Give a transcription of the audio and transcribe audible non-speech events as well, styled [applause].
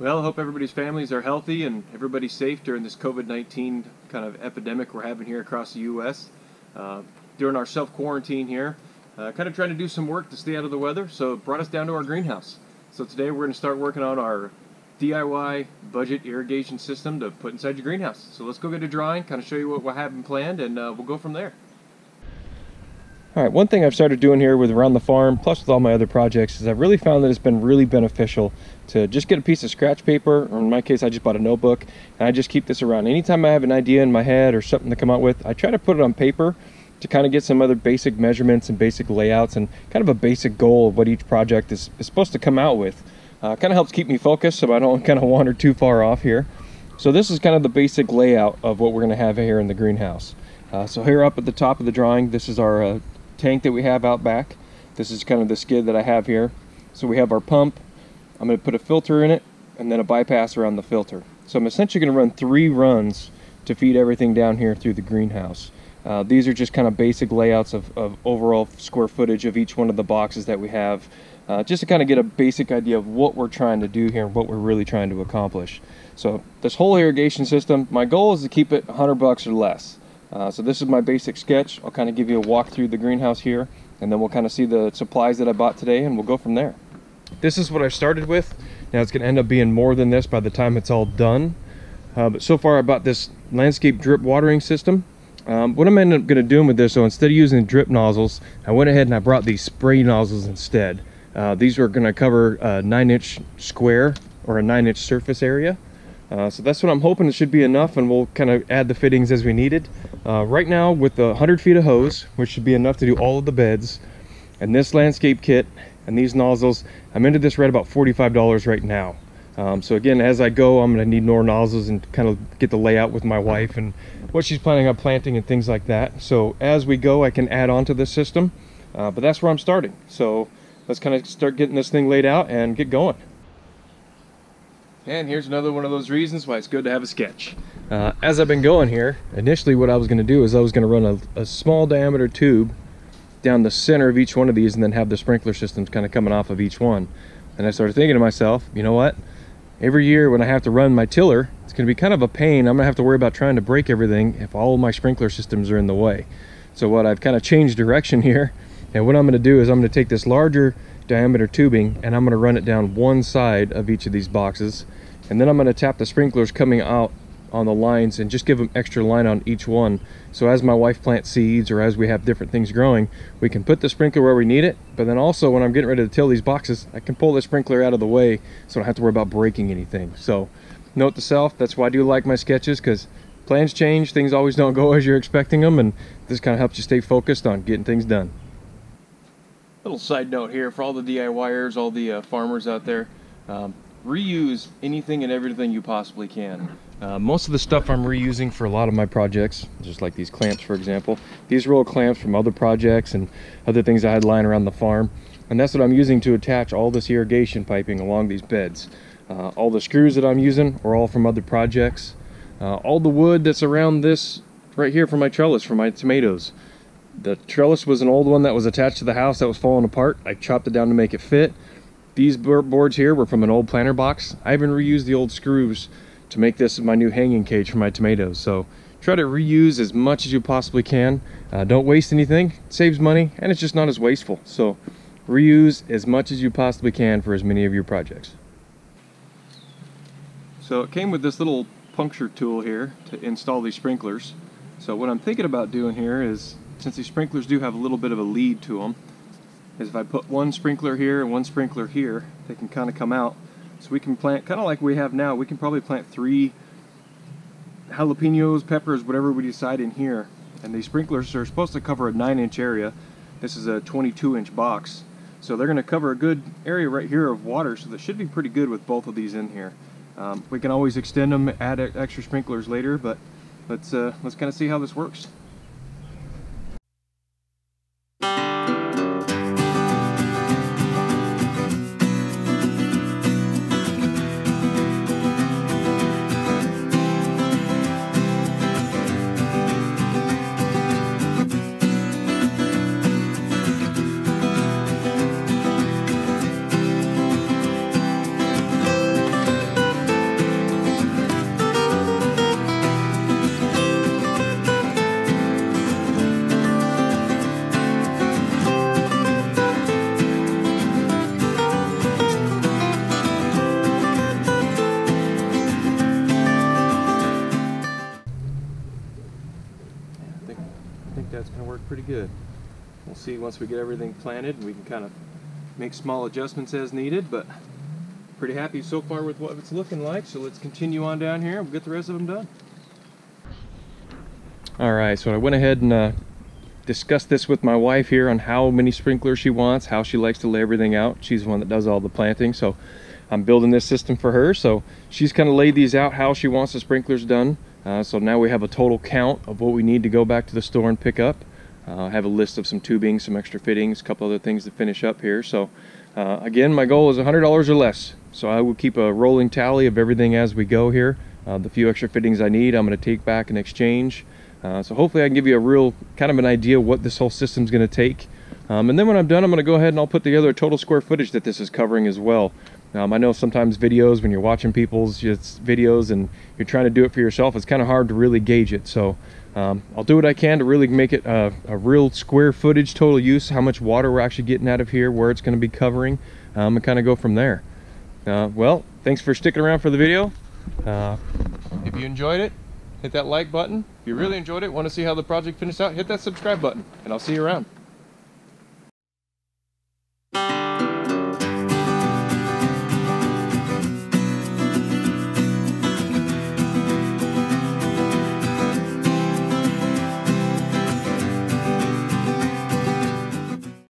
Well, I hope everybody's families are healthy and everybody's safe during this COVID 19 kind of epidemic we're having here across the U.S. Uh, during our self quarantine here, uh, kind of trying to do some work to stay out of the weather, so it brought us down to our greenhouse. So today we're going to start working on our DIY budget irrigation system to put inside your greenhouse. So let's go get a drawing, kind of show you what we have planned, and uh, we'll go from there. All right, one thing I've started doing here with around the farm, plus with all my other projects, is I've really found that it's been really beneficial to just get a piece of scratch paper, or in my case, I just bought a notebook, and I just keep this around. Anytime I have an idea in my head or something to come out with, I try to put it on paper to kind of get some other basic measurements and basic layouts and kind of a basic goal of what each project is, is supposed to come out with. Uh, kind of helps keep me focused so I don't [laughs] kind of wander too far off here. So this is kind of the basic layout of what we're going to have here in the greenhouse. Uh, so here up at the top of the drawing, this is our uh, tank that we have out back. This is kind of the skid that I have here. So we have our pump. I'm going to put a filter in it and then a bypass around the filter. So I'm essentially going to run three runs to feed everything down here through the greenhouse. Uh, these are just kind of basic layouts of, of, overall square footage of each one of the boxes that we have, uh, just to kind of get a basic idea of what we're trying to do here and what we're really trying to accomplish. So this whole irrigation system, my goal is to keep it 100 bucks or less. Uh, so this is my basic sketch. I'll kind of give you a walk through the greenhouse here and then we'll kind of see the supplies that I bought today and we'll go from there. This is what I started with. Now it's going to end up being more than this by the time it's all done. Uh, but so far I bought this landscape drip watering system. Um, what I'm ending up going to do with this, so instead of using drip nozzles, I went ahead and I brought these spray nozzles instead. Uh, these are going to cover a 9 inch square or a 9 inch surface area. Uh, so that's what I'm hoping it should be enough and we'll kind of add the fittings as we need it. Uh, right now with the 100 feet of hose, which should be enough to do all of the beds, and this landscape kit and these nozzles, I'm into this right about $45 right now. Um, so again, as I go, I'm gonna need more nozzles and kind of get the layout with my wife and what she's planning on planting and things like that. So as we go, I can add on to this system, uh, but that's where I'm starting. So let's kind of start getting this thing laid out and get going. And here's another one of those reasons why it's good to have a sketch. Uh, as I've been going here, initially what I was going to do is I was going to run a, a, small diameter tube down the center of each one of these and then have the sprinkler systems kind of coming off of each one. And I started thinking to myself, you know what? Every year when I have to run my tiller, it's going to be kind of a pain. I'm going to have to worry about trying to break everything if all my sprinkler systems are in the way. So what I've kind of changed direction [laughs] here and what I'm going to do is I'm going to take this larger diameter tubing and I'm going to run it down one side of each of these boxes. And then I'm going to tap the sprinklers coming out on the lines and just give them extra line on each one. So as my wife plants seeds or as we have different things growing we can put the sprinkler where we need it. But then also when I'm getting ready to till these boxes I can pull the sprinkler out of the way so I don't have to worry about breaking anything. So note to self that's why I do like my sketches because plans change things always don't go as you're expecting them and this kind of helps you stay focused on getting things done Little side note here for all the DIYers, all the uh, farmers out there, um, reuse anything and everything you possibly can. Uh, most of the stuff I'm reusing for a lot of my projects, just like these clamps for example, these are old clamps from other projects and other things I had lying around the farm. And that's what I'm using to attach all this irrigation piping along these beds. Uh, all the screws that I'm using are all from other projects. Uh, all the wood that's around this right here for my trellis for my tomatoes the trellis was an old one that was attached to the house that was falling apart. I chopped it down to make it fit. These boards here were from an old planter box. I even reused the old screws to make this my new hanging cage for my tomatoes. So try to reuse as much as you possibly can. Uh, don't waste anything. It saves money and it's just not as wasteful. So reuse as much as you possibly can for as many of your projects. So it came with this little puncture tool here to install these sprinklers. So what I'm thinking about doing here is since these sprinklers do have a little bit of a lead to them, is if I put one sprinkler here and one sprinkler here, they can kind of come out. So we can plant, kind of like we have now, we can probably plant three jalapenos, peppers, whatever we decide in here. And these sprinklers are supposed to cover a 9 inch area. This is a 22 inch box. So they're going to cover a good area right here of water, so that should be pretty good with both of these in here. Um, we can always extend them, add extra sprinklers later, but let's, uh, let's kind of see how this works. See once we get everything planted, we can kind of make small adjustments as needed, but pretty happy so far with what it's looking like. So let's continue on down here and we'll get the rest of them done. All right, so I went ahead and uh, discussed this with my wife here on how many sprinklers she wants, how she likes to lay everything out. She's the one that does all the planting, so I'm building this system for her. So she's kind of laid these out how she wants the sprinklers done. Uh, so now we have a total count of what we need to go back to the store and pick up. Uh, I have a list of some tubing, some extra fittings, a couple other things to finish up here. So uh, again, my goal is $100 or less. So I will keep a rolling tally of everything as we go here. Uh, the few extra fittings I need, I'm going to take back and exchange. So hopefully I can give you a real kind of an idea what this whole system is going to take. Um, and then when I'm done, I'm going to go ahead and I'll put together a total square footage that this is covering as well. Um, I know sometimes videos, when you're watching people's videos and you're trying to do it for yourself, it's kind of hard to really gauge it. So um, I'll do what I can to really make it a, a, real square footage total use, how much water we're actually getting out of here, where it's going to be covering, um, and kind of go from there. Uh, well, thanks for sticking around for the video. Uh, if you enjoyed it, hit that like button. If you really enjoyed it, want to see how the project finished out, hit that subscribe button, and I'll see you around.